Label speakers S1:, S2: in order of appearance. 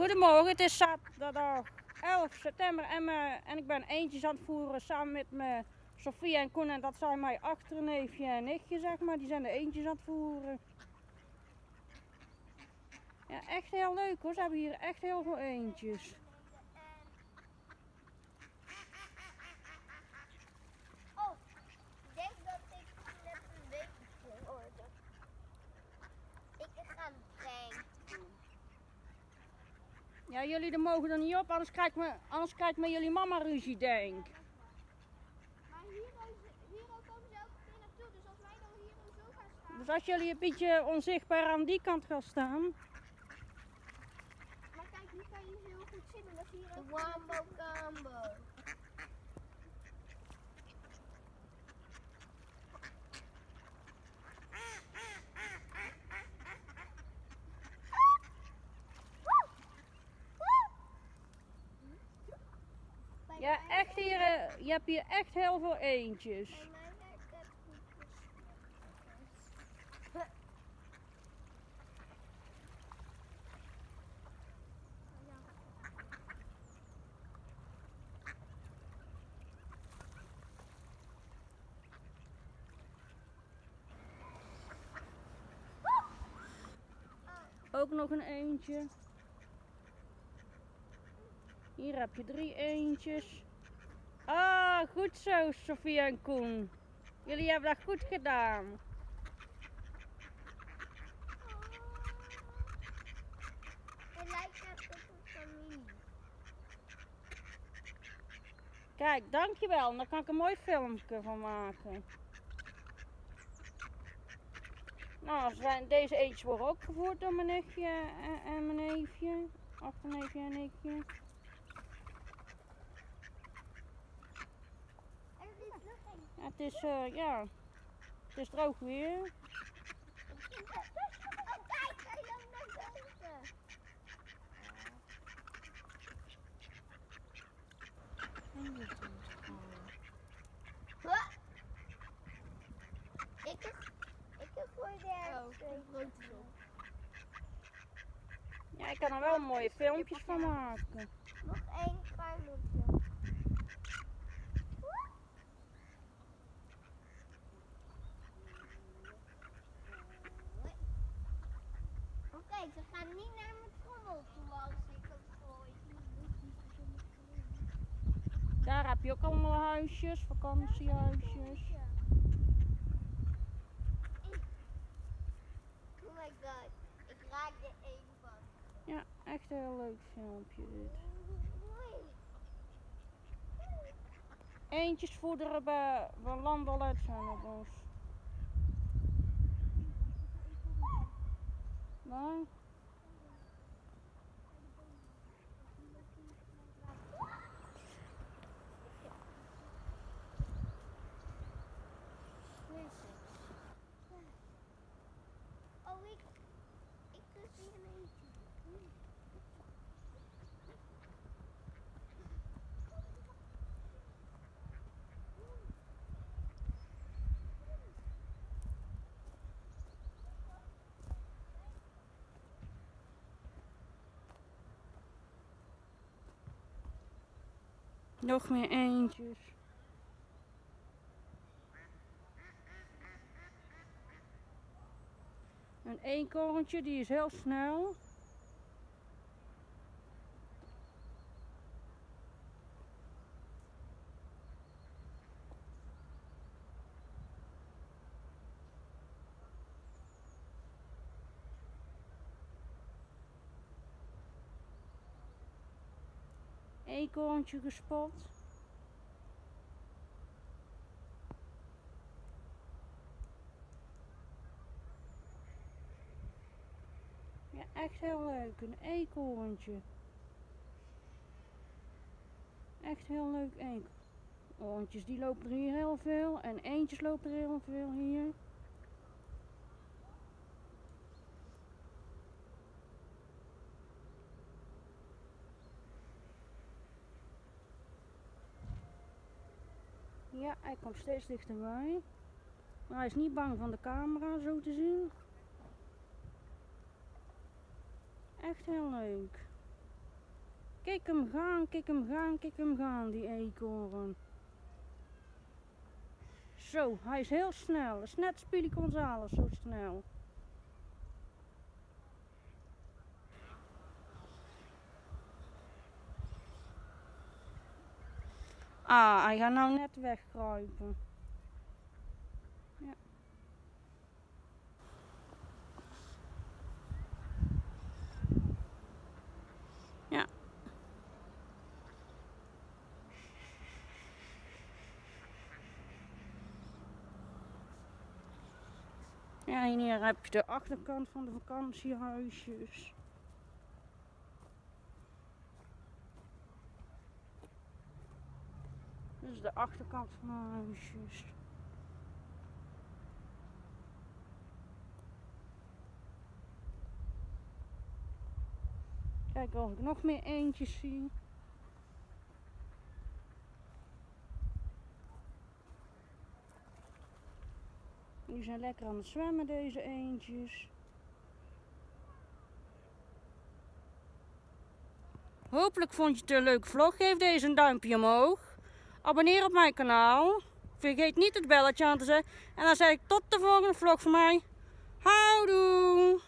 S1: Goedemorgen, het is zaterdag 11 september en, me- en ik ben eentjes aan het voeren samen met mijn Sofie en Koen. En dat zijn mijn achterneefje en nichtje, zeg maar. Die zijn de eentjes aan het voeren. Ja, echt heel leuk hoor. Ze hebben hier echt heel veel eentjes.
S2: Oh, ik denk dat ik net een beetje hoorde. Ik ga denk doen.
S1: Ja, jullie er mogen er niet op, anders krijgt me, anders krijgt me jullie mama ruzie, denk.
S2: Maar hier, hier komen ze elke keer naartoe, dus als wij dan hier zo gaan staan.
S1: Dus als jullie een beetje onzichtbaar aan die kant gaan staan.
S2: Maar kijk, hier kan je heel goed zien en dat is hier ook. Wambo combo.
S1: Ja, eh, je hebt hier echt heel veel
S2: goed.
S1: Ook nog een eentje. Hier heb je drie eentjes. Ah, goed zo, Sofie en Koen. Jullie hebben dat goed gedaan.
S2: Het lijkt net op een familie.
S1: Kijk, dankjewel. Daar kan ik een mooi filmpje van maken. Nou, zijn, deze eentjes worden ook gevoerd door mijn nichtje en, en mijn neefje. Achterneefje en nichtje.
S2: En er is nog één.
S1: Ja, het is, eh, ja, het is droog weer.
S2: Ik heb, ik heb voor de.
S1: Ja, ik kan er wel mooie filmpjes van maken.
S2: Nog één kruimeltje. Oké, ze gaan niet naar mijn trommel toe als ik het gooi.
S1: Daar heb je ook allemaal huisjes, vakantiehuisjes.
S2: Oh my god, ik raak er één van.
S1: Ja, echt een heel leuk filmpje dit. Eentjes voederen bij, bij Landal uit Zonnebos. Waar?
S2: Oh, ik, ik kus hier een eentje.
S1: Nog meer eentjes. Een eekhoorntje, die is heel snel. Eekhoorntje gespot. Ja, echt heel leuk. Een eekhoorntje. Echt heel leuk eekhoorntjes. Die lopen er hier heel veel. En eentjes lopen er heel veel hier. Ja, hij komt steeds dichterbij. Maar hij is niet bang van de camera, zo te zien. Echt heel leuk. Kijk hem gaan, kijk hem gaan, kijk hem gaan, die eekhoorn. Zo, hij is heel snel. Het is net Speedy Gonzales, zo snel. Ah, hij gaat nou net wegkruipen. Ja. Ja. Ja, en hier heb je de achterkant van de vakantiehuisjes. De achterkant van de huisjes. Kijk of ik nog meer eentjes zie. Die zijn lekker aan het zwemmen, deze eentjes. Hopelijk vond je het een leuke vlog. Geef deze een duimpje omhoog. Abonneer op mijn kanaal. Vergeet niet het belletje aan te zetten. En dan zeg ik tot de volgende vlog van mij. Houdoe!